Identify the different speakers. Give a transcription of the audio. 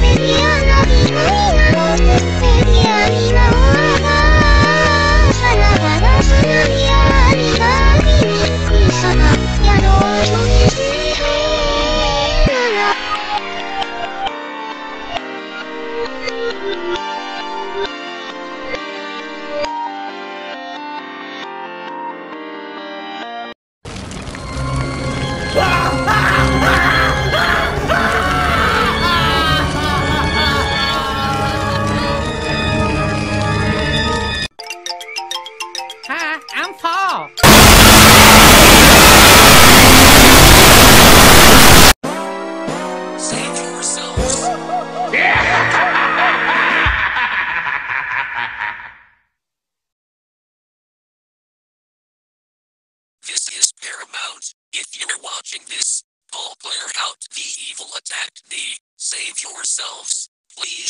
Speaker 1: Mi amor, mi amor.
Speaker 2: I'm tall.
Speaker 3: Save yourselves. this is Paramount. If you're watching this, all clear out the evil attacked me. Save yourselves, please.